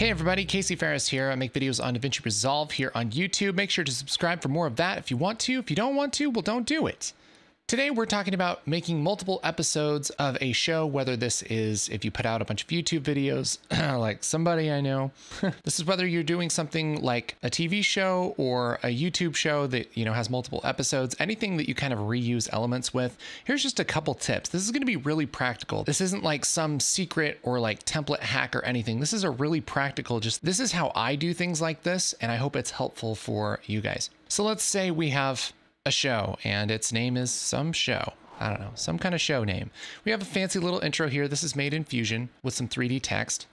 Hey everybody, Casey Faris here. I make videos on DaVinci Resolve here on YouTube. Make sure to subscribe for more of that if you want to. If you don't want to, well, don't do it. Today we're talking about making multiple episodes of a show, whether this is if you put out a bunch of YouTube videos, like somebody I know. this is whether you're doing something like a TV show or a YouTube show that, you know, has multiple episodes, anything that you kind of reuse elements with. Here's just a couple tips. This is going to be really practical. This isn't like some secret or like template hack or anything. This is a really practical, just this is how I do things like this, and I hope it's helpful for you guys. So let's say we have a show and its name is some show. I don't know, some kind of show name. We have a fancy little intro here. This is made in Fusion with some 3D text.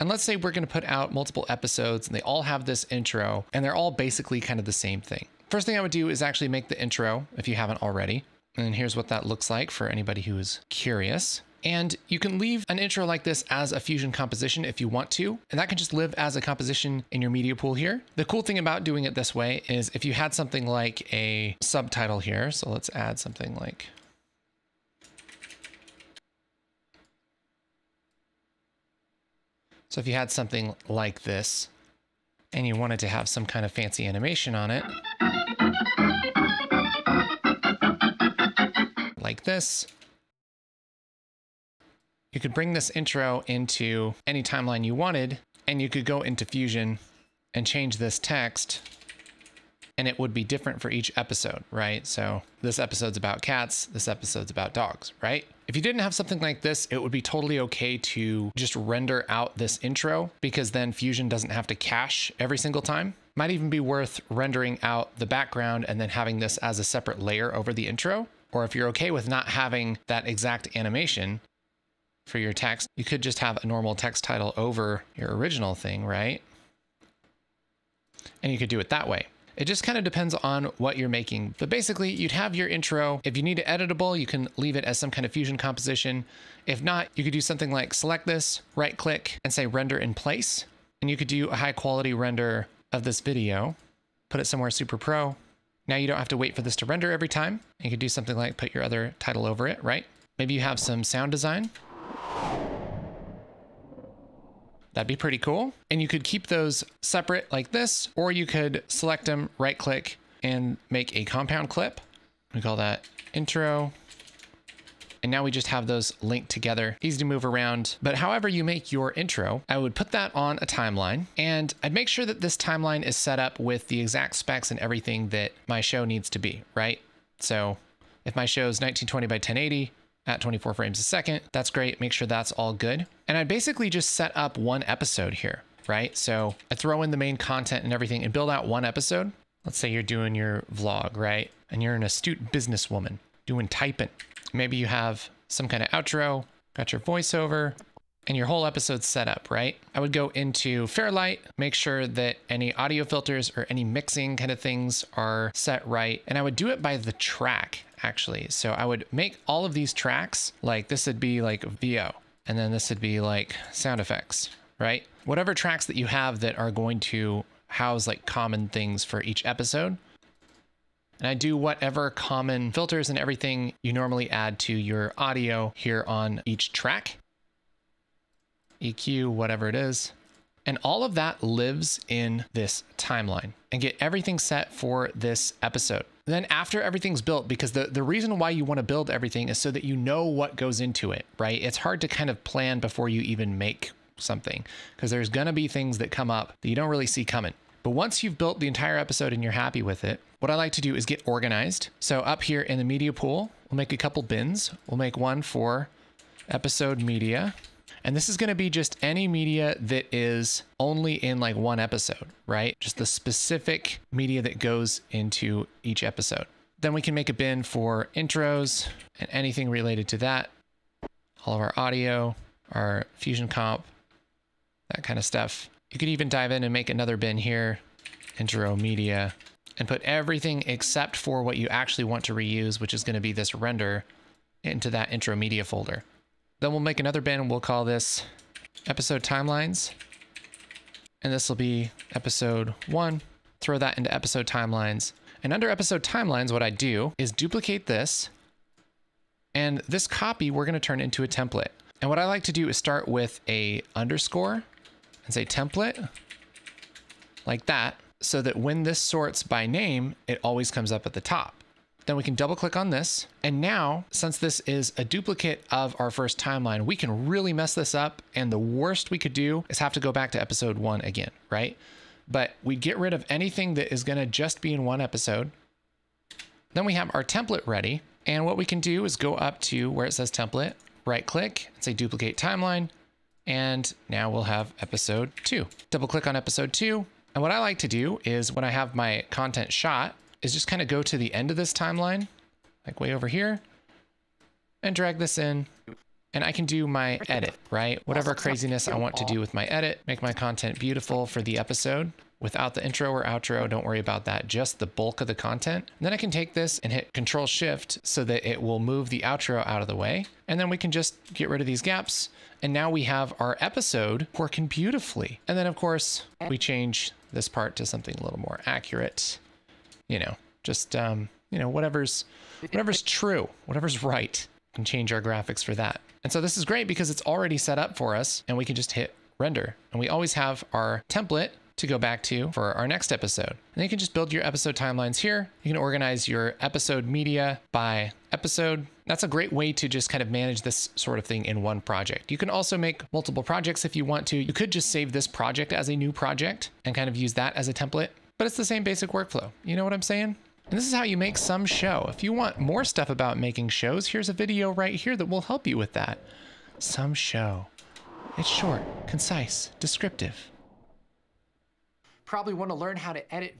And let's say we're going to put out multiple episodes and they all have this intro and they're all basically kind of the same thing. First thing I would do is actually make the intro if you haven't already. And here's what that looks like for anybody who is curious. And you can leave an intro like this as a Fusion composition if you want to, and that can just live as a composition in your media pool here. The cool thing about doing it this way is if you had something like a subtitle here, so let's add something like So if you had something like this and you wanted to have some kind of fancy animation on it, like this, you could bring this intro into any timeline you wanted, and you could go into Fusion and change this text, and it would be different for each episode, right? So this episode's about cats, this episode's about dogs, right? If you didn't have something like this, it would be totally okay to just render out this intro because then Fusion doesn't have to cache every single time. Might even be worth rendering out the background and then having this as a separate layer over the intro. Or if you're okay with not having that exact animation, for your text. You could just have a normal text title over your original thing, right? And you could do it that way. It just kind of depends on what you're making. But basically, you'd have your intro. If you need it editable, you can leave it as some kind of fusion composition. If not, you could do something like select this, right click, and say render in place. And you could do a high quality render of this video, put it somewhere super pro. Now you don't have to wait for this to render every time. You could do something like put your other title over it, right? Maybe you have some sound design. That'd be pretty cool. And you could keep those separate like this, or you could select them, right click, and make a compound clip. We call that intro. And now we just have those linked together, easy to move around. But however you make your intro, I would put that on a timeline and I'd make sure that this timeline is set up with the exact specs and everything that my show needs to be, right? So if my show is 1920 by 1080, at 24 frames a second. That's great. Make sure that's all good. And I basically just set up one episode here, right? So I throw in the main content and everything and build out one episode. Let's say you're doing your vlog, right? And you're an astute businesswoman doing typing. Maybe you have some kind of outro, got your voiceover, and your whole episode's set up, right? I would go into Fairlight, make sure that any audio filters or any mixing kind of things are set right. And I would do it by the track actually. So I would make all of these tracks, like this would be like VO, and then this would be like sound effects, right? Whatever tracks that you have that are going to house like common things for each episode. And I do whatever common filters and everything you normally add to your audio here on each track. EQ, whatever it is. And all of that lives in this timeline and get everything set for this episode. Then after everything's built, because the, the reason why you want to build everything is so that you know what goes into it, right? It's hard to kind of plan before you even make something because there's going to be things that come up that you don't really see coming. But once you've built the entire episode and you're happy with it, what I like to do is get organized. So up here in the media pool, we'll make a couple bins. We'll make one for episode media. And this is going to be just any media that is only in like one episode, right? Just the specific media that goes into each episode. Then we can make a bin for intros and anything related to that. All of our audio, our Fusion comp, that kind of stuff. You could even dive in and make another bin here, intro media, and put everything except for what you actually want to reuse, which is going to be this render into that intro media folder. Then we'll make another bin and we'll call this episode timelines. And this will be episode one. Throw that into episode timelines. And under episode timelines, what I do is duplicate this. And this copy we're going to turn into a template. And what I like to do is start with a underscore and say template like that so that when this sorts by name, it always comes up at the top. Then we can double click on this. And now, since this is a duplicate of our first timeline, we can really mess this up. And the worst we could do is have to go back to episode one again, right? But we get rid of anything that is gonna just be in one episode. Then we have our template ready. And what we can do is go up to where it says template, right click and say duplicate timeline. And now we'll have episode two. Double click on episode two. And what I like to do is when I have my content shot is just kind of go to the end of this timeline, like way over here, and drag this in. And I can do my edit, right? Whatever craziness I want to do with my edit, make my content beautiful for the episode without the intro or outro. Don't worry about that, just the bulk of the content. And then I can take this and hit control shift so that it will move the outro out of the way. And then we can just get rid of these gaps. And now we have our episode working beautifully. And then of course we change this part to something a little more accurate. You know, just, um, you know, whatever's, whatever's true, whatever's right. We can change our graphics for that. And so this is great because it's already set up for us and we can just hit render. And we always have our template to go back to for our next episode. And you can just build your episode timelines here. You can organize your episode media by episode. That's a great way to just kind of manage this sort of thing in one project. You can also make multiple projects if you want to. You could just save this project as a new project and kind of use that as a template, but it's the same basic workflow. You know what I'm saying? And this is how you make some show. If you want more stuff about making shows, here's a video right here that will help you with that. Some show. It's short, concise, descriptive. Probably want to learn how to edit